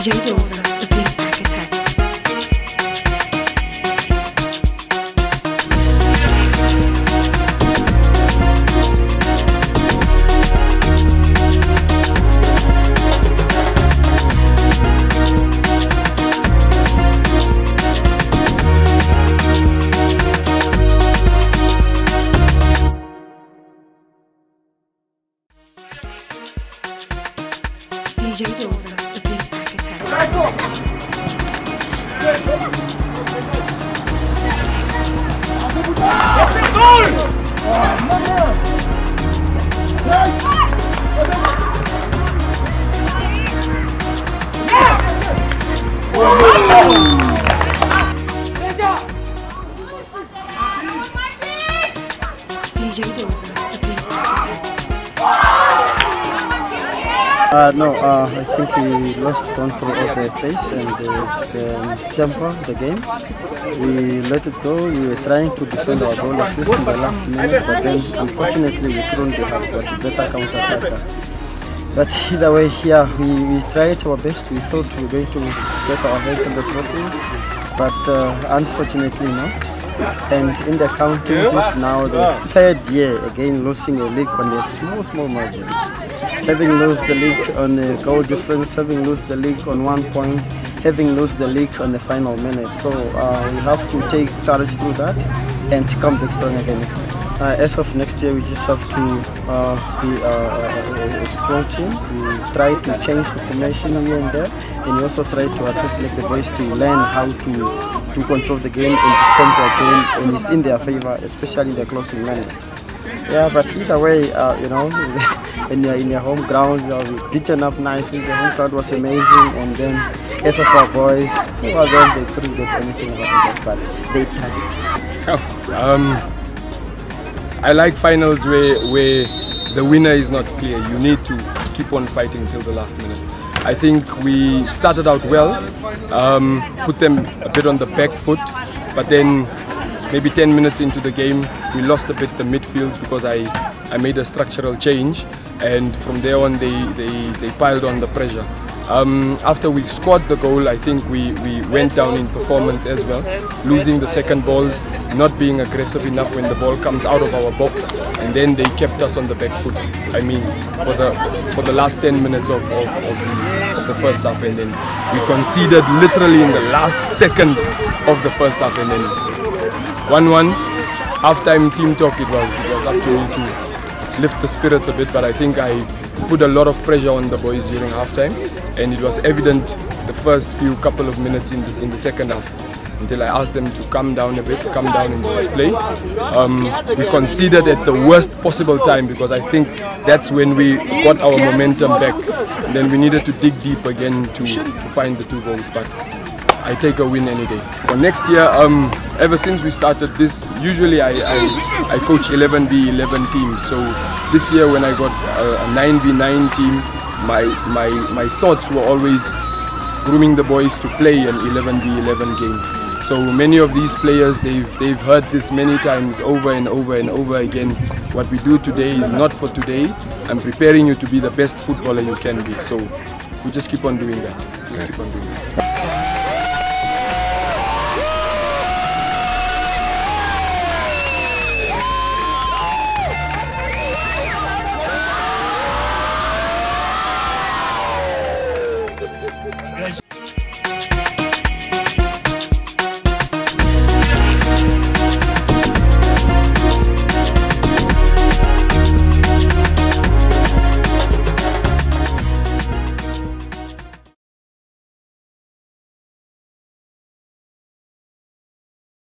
DJ Doza, the beat architect. DJ architect. DJ Doza, Uh, no, uh, I think we lost control of the pace and the, the tempo the game. We let it go. We were trying to defend our goal at least in the last minute, but then unfortunately we couldn't have got a better counter attacker. But either way, yeah, we, we tried our best. We thought we were going to get our hands on the trophy, but uh, unfortunately not. And in the counting, this now the third year again losing a league on a small, small margin having lost the league on a goal difference, having lost the league on one point, having lost the league on the final minute. So uh, we have to take courage through that and to come back strong again next time. Uh, as of next year, we just have to uh, be uh, a, a strong team. We try to change the formation here and there, and we also try to at least make the boys to learn how to to control the game and defend their game, and it's in their favor, especially in the closing manner. Yeah, but either way, uh, you know, when you're in your home ground, you're beaten up nicely. The home crowd was amazing, and then as of our boys, poor them, they couldn't get anything out of it, but they tried. Um, I like finals where where the winner is not clear. You need to keep on fighting till the last minute. I think we started out well, um, put them a bit on the back foot, but then maybe 10 minutes into the game we lost a bit the midfield because I, I made a structural change and from there on they, they, they piled on the pressure. Um, after we scored the goal, I think we, we went down in performance as well, losing the second balls, not being aggressive enough when the ball comes out of our box, and then they kept us on the back foot. I mean, for the for the last 10 minutes of, of, of, the, of the first half, and then we conceded literally in the last second of the first half, and then 1-1. Half-time team talk. It was it was up to me to lift the spirits a bit, but I think I put a lot of pressure on the boys during halftime, and it was evident the first few couple of minutes in the, in the second half until I asked them to come down a bit, come down and just play. Um, we conceded at the worst possible time because I think that's when we got our momentum back. And then we needed to dig deep again to, to find the two goals. But I take a win any day. For next year, um, ever since we started this, usually I, I, I coach 11v11 teams. So this year when I got a, a 9v9 team, my, my, my thoughts were always grooming the boys to play an 11v11 game. So many of these players, they've, they've heard this many times over and over and over again. What we do today is not for today. I'm preparing you to be the best footballer you can be. So we just keep on doing that. Just keep on doing that.